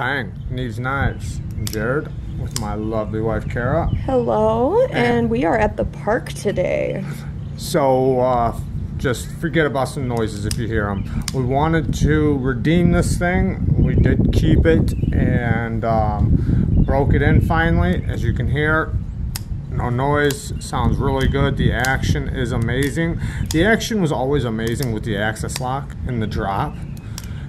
Bang Neeves Knives. Jared with my lovely wife Kara. Hello, and we are at the park today. So uh, just forget about some noises if you hear them. We wanted to redeem this thing. We did keep it and um, broke it in finally. As you can hear, no noise, sounds really good. The action is amazing. The action was always amazing with the AXIS lock and the drop.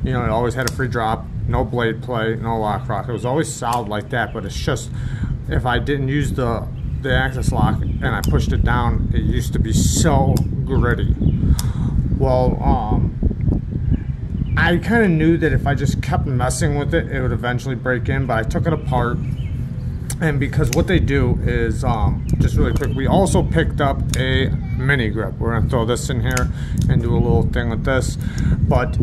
You know, it always had a free drop, no blade play, no lock rock. It was always solid like that, but it's just, if I didn't use the, the AXIS lock and I pushed it down, it used to be so gritty. Well, um, I kind of knew that if I just kept messing with it, it would eventually break in, but I took it apart and because what they do is um, just really quick we also picked up a mini grip we're gonna throw this in here and do a little thing with this but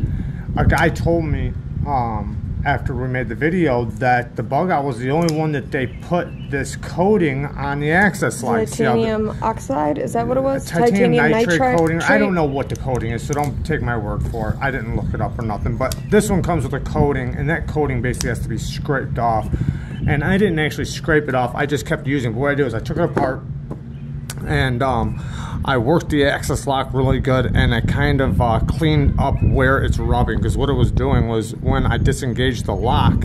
a guy told me um, after we made the video that the Bugout was the only one that they put this coating on the access lights. Titanium oxide, is that what it was? Titanium, titanium nitrate, coating. I don't know what the coating is, so don't take my word for it. I didn't look it up or nothing. But this one comes with a coating, and that coating basically has to be scraped off. And I didn't actually scrape it off. I just kept using it. What I do is I took it apart, and um, I worked the AXIS lock really good and I kind of uh, cleaned up where it's rubbing because what it was doing was when I disengaged the lock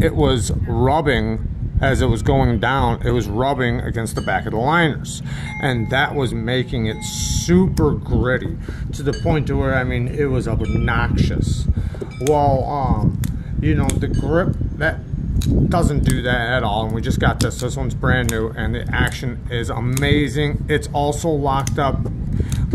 it was rubbing as it was going down it was rubbing against the back of the liners. And that was making it super gritty to the point to where I mean it was obnoxious. Well um you know the grip that doesn't do that at all and we just got this. This one's brand new and the action is amazing. It's also locked up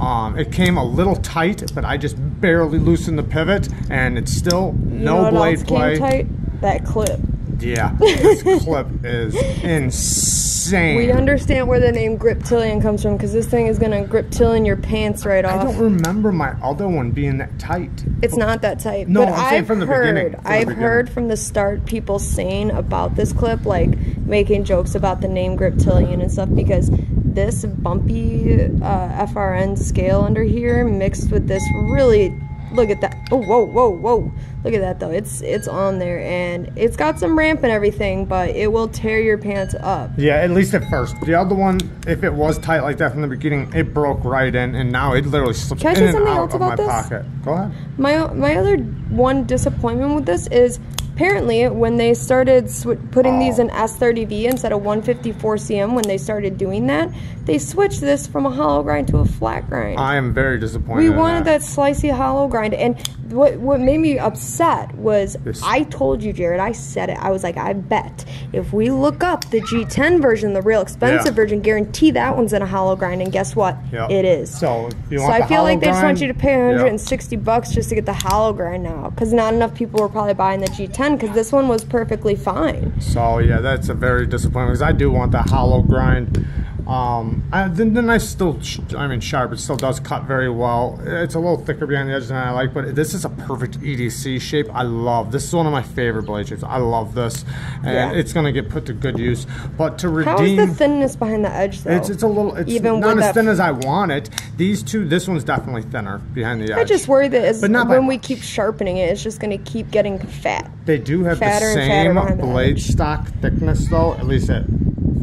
um, it came a little tight but I just barely loosened the pivot and it's still no blade play. tight? that clip yeah this clip is insane. We understand where the name Griptilian comes from because this thing is gonna Griptilian your pants right off. I don't remember my other one being that tight. It's not that tight. No, but I'm saying from the heard, beginning. From I've heard from the start people saying about this clip, like making jokes about the name Griptilian and stuff because this bumpy uh, FRN scale under here mixed with this really look at that. Oh, whoa, whoa, whoa. Look at that though. It's it's on there and it's got some ramp and everything, but it will tear your pants up. Yeah, at least at first. The other one, if it was tight like that from the beginning, it broke right in, and now it literally slipped Can I in something else out about of my this? pocket. Go ahead. My my other one disappointment with this is apparently when they started putting oh. these in S30V instead of 154CM, when they started doing that, they switched this from a hollow grind to a flat grind. I am very disappointed. We wanted that. that. slicey hollow grind, and what what made me upset was this. I told you, Jared. I said it. I was like, I bet if we look up the G10 version, the real expensive yeah. version, guarantee that one's in a hollow grind, and guess what? Yep. It is. So, so I feel like they just want you to pay 160 yep. bucks just to get the hollow grind now, because not enough people were probably buying the G10 because this one was perfectly fine. So yeah, that's a very disappointing because I do want the hollow grind. Um, I, then, then I still, I mean, sharp. It still does cut very well. It's a little thicker behind the edge than I like, but this is a perfect EDC shape. I love this. is one of my favorite blade shapes. I love this, and yeah. it's going to get put to good use. But to redeem, how is the thinness behind the edge though? It's, it's a little. It's Even not as thin as I want it. These two, this one's definitely thinner behind the edge. I just worry that as, when we keep sharpening it, it's just going to keep getting fat. They do have the same blade stock thickness though. At least it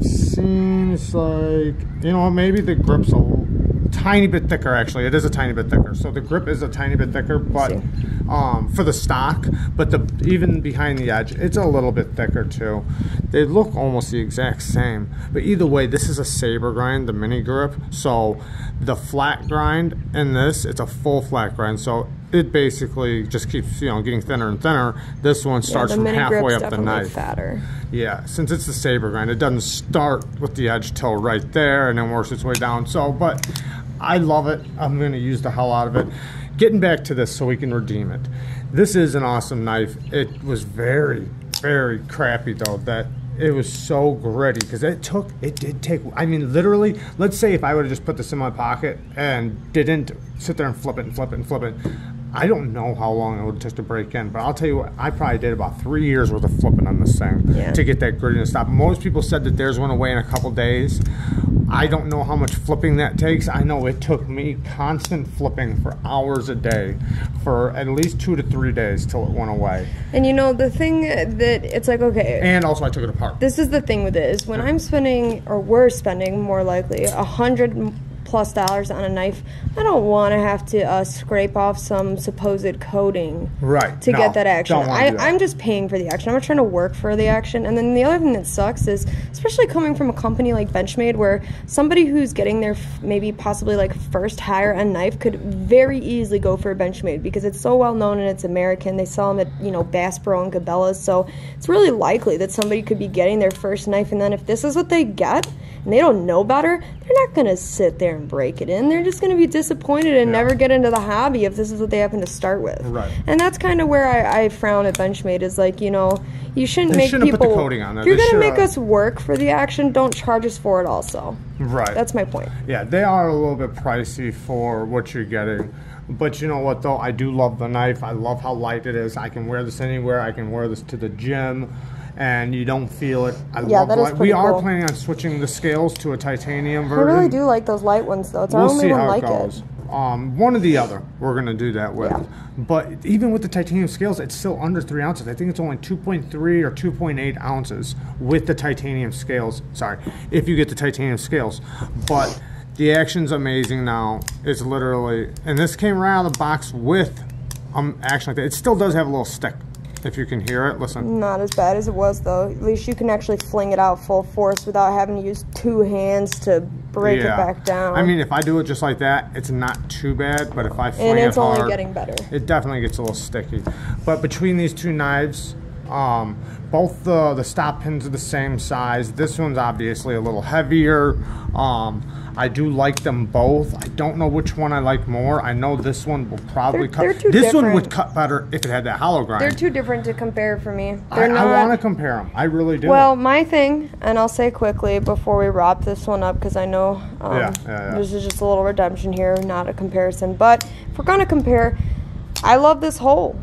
seems like, you know, maybe the grip's a tiny bit thicker actually. It is a tiny bit thicker. So the grip is a tiny bit thicker, but um, for the stock, but the even behind the edge, it's a little bit thicker too. They look almost the exact same. But either way, this is a saber grind, the mini grip. So the flat grind in this, it's a full flat grind. So it basically just keeps you know getting thinner and thinner. This one starts yeah, from halfway up the knife. Fatter. Yeah, since it's the saber grind, it doesn't start with the edge till right there and then works its way down. So, but I love it. I'm going to use the hell out of it. Getting back to this so we can redeem it. This is an awesome knife. It was very, very crappy though that it was so gritty because it took it did take i mean literally let's say if i would have just put this in my pocket and didn't sit there and flip it and flip it and flip it I don't know how long it would take to break in, but I'll tell you what, I probably did about three years worth of flipping on this thing Yeah. to get that grittiness stop. Most people said that theirs went away in a couple days. I don't know how much flipping that takes. I know it took me constant flipping for hours a day for at least two to three days till it went away. And you know, the thing that it's like, okay, And also, I took it apart. this is the thing with it is when I'm spending, or we're spending more likely, a hundred plus dollars on a knife, I don't want to have to uh, scrape off some supposed coating Right. to No, get that action. I, that. I'm just paying for the action. I'm not trying to work for the action. And then the other thing that sucks is, especially coming from a company like Benchmade, where somebody who's getting their f- maybe possibly like first higher end knife could very easily go for a Benchmade because it's so well known and it's American. They sell them at you know Bass Pro and Cabela's, so it's really likely that somebody could be getting their first knife. And then if this is what they get and they don't know better, they're not gonna sit there and break it in. They're just gonna be disappointed and Yeah. never get into the hobby if this is what they happen to start with. Right. And that's kind of where I, I frown at Benchmade is like, you know, you shouldn't They make shouldn't people. put the coating on there. If you're gonna make should- us work for the action, don't charge us for it. Also, Right. that's my point. Yeah, they are a little bit pricey for what you're getting. But you know what though? I do love the knife. I love how light it is. I can wear this anywhere. I can wear this to the gym and you don't feel it. I Yeah, love that is light. We are cool. planning on switching the scales to a titanium version. I really do like those light ones though. It's our We'll only see one how like it goes. it. Um, one or the other, we're gonna do that with. Yeah. But even with the titanium scales, it's still under three ounces. I think it's only 2.3 or 2.8 ounces with the titanium scales. Sorry, if you get the titanium scales. But the action's amazing now. It's literally, and this came right out of the box with um action like that. It still does have a little stick. If you can hear it, listen. Not as bad as it was though. At least you can actually fling it out full force without having to use two hands to break it back down. I mean, if I do it just like that, it's not too bad. But if I fling and it it's only hard, getting better. it definitely gets a little sticky. But between these two knives, um, both the the stop pins are the same size. This one's obviously a little heavier. Um, I do like them both. I don't know which one I like more. I know this one will probably They're- cut. they're too this one would cut better if it had that hollow grind. They're too different to compare for me. I, They're not. want to compare them. I really do. Well, my thing, and I'll say quickly before we wrap this one up, because I know um, Yeah, yeah, yeah. this is just a little redemption here, not a comparison. But if we're gonna compare, I love this hole.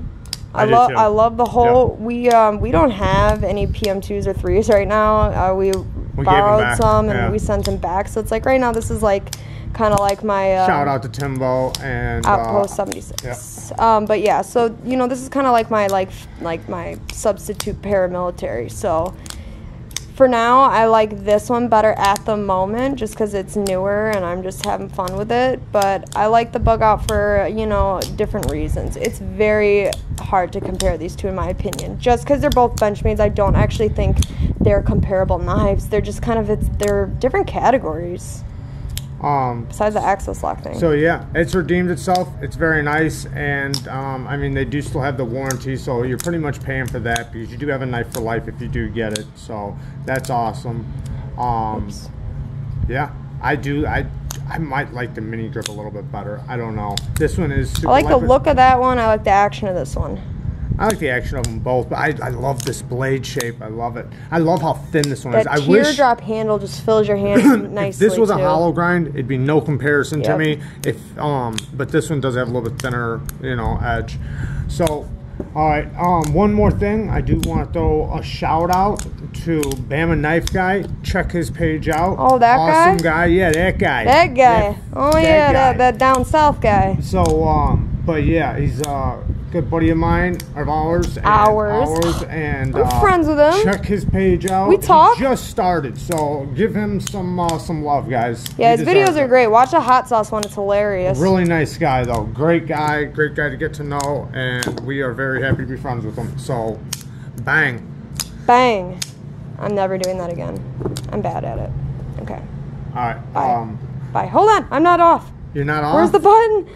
I, I love. I love the hole. We um, we don't have any PM twos or threes right now. Uh, we, them borrowed some and yeah. we sent them back. So it's like right now this is like kind of like my uh, Shout out to Timbo and Outpost uh, 76. Um, but yeah, so you know, this is kind of like my like like my substitute paramilitary. So for now, I like this one better at the moment, just because it's newer and I'm just having fun with it. But I like the Bugout for you know different reasons. It's very hard to compare these two, in my opinion. Just because they're both Benchmades, I don't actually think they're comparable knives. They're just kind of it's they're different categories. Um, Besides the AXIS lock thing. So yeah, it's redeemed itself. It's very nice, and um, I mean they do still have the warranty, so you're pretty much paying for that because you do have a knife for life if you do get it. So that's awesome. Um, yeah, I do. I I might like the mini grip a little bit better. I don't know. This one is. Super I like the look of that one. I like the action of this one. I like the action of them both, but I, I love this blade shape. I love it. I love how thin this one is. That I wish teardrop handle just fills your hand nicely. if this was a hollow grind, it'd be no comparison to me. If um, but this one does have a little bit thinner, you know, edge. So, all right. Um, one more thing, I do want to throw a shout out to Bama Knife Guy. Check his page out. Oh, that awesome guy? guy. Yeah, that guy. That guy. That, oh that yeah, guy. that, that down south guy. So, um, but yeah, he's a good buddy of mine, of ours. And Ours. Ours, and I'm uh, friends with him. Check his page out. We He talk. just started, so give him some uh, some love, guys. Yeah, He his videos are it. great. Watch the hot sauce one; it's hilarious. Really nice guy though. Great guy, great guy to get to know, and we are very happy to be friends with him. So, bang. Bang! I'm never doing that again. I'm bad at it. Okay. All right. Bye. Um, Bye. Hold on. I'm not off. you're not off. Where's the button?